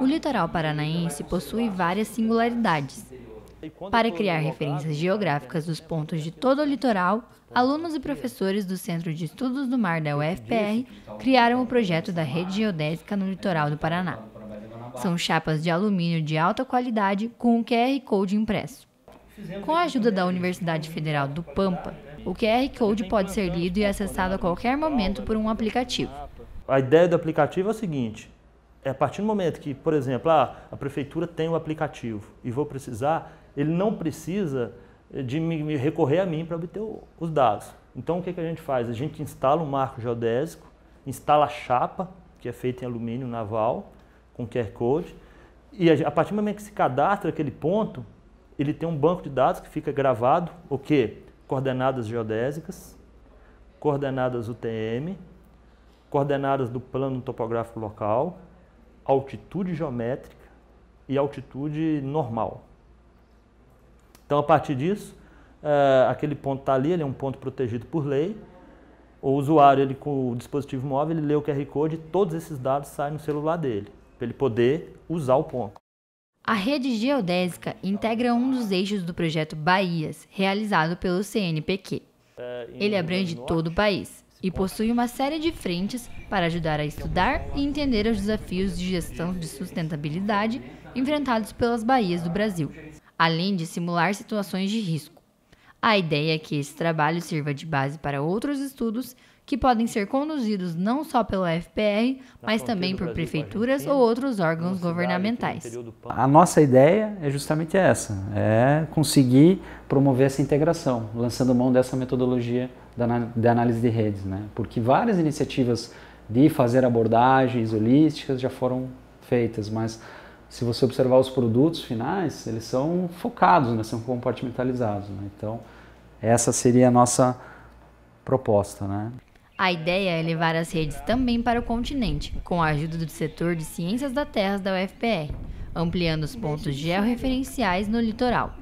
O litoral paranaense possui várias singularidades. Para criar referências geográficas dos pontos de todo o litoral, alunos e professores do Centro de Estudos do Mar da UFPR criaram o projeto da Rede Geodésica no litoral do Paraná. São chapas de alumínio de alta qualidade com o QR Code impresso. Com a ajuda da Universidade Federal do Pampa, o QR Code pode ser lido e acessado a qualquer momento por um aplicativo. A ideia do aplicativo é o seguinte: é a partir do momento que, por exemplo, ah, a prefeitura tem o um aplicativo e vou precisar, ele não precisa de me, recorrer a mim para obter os dados. Então o que, que a gente faz? A gente instala um marco geodésico, instala a chapa, que é feita em alumínio naval, com QR Code, e a, a partir do momento que se cadastra aquele ponto, ele tem um banco de dados que fica gravado o quê? Coordenadas geodésicas, coordenadas UTM, coordenadas do plano topográfico local, altitude geométrica e altitude normal. Então, a partir disso, é, aquele ponto está ali, ele é um ponto protegido por lei. O usuário, ele, com o dispositivo móvel, ele lê o QR Code e todos esses dados saem no celular dele, para ele poder usar o ponto. A rede geodésica integra um dos eixos do projeto Bahias, realizado pelo CNPq. É, ele abrange todo o país e possui uma série de frentes para ajudar a estudar e entender os desafios de gestão de sustentabilidade enfrentados pelas baías do Brasil, além de simular situações de risco. A ideia é que esse trabalho sirva de base para outros estudos que podem ser conduzidos não só pelo FPR, mas também por prefeituras ou outros órgãos governamentais. A nossa ideia é justamente essa, é conseguir promover essa integração, lançando mão dessa metodologia de análise de redes, né? porque várias iniciativas de fazer abordagens holísticas já foram feitas, mas se você observar os produtos finais, eles são focados, né? são compartimentalizados. Né? Então, essa seria a nossa proposta. Né? A ideia é levar as redes também para o continente, com a ajuda do setor de Ciências da Terra da UFPR, ampliando os pontos georreferenciais no litoral.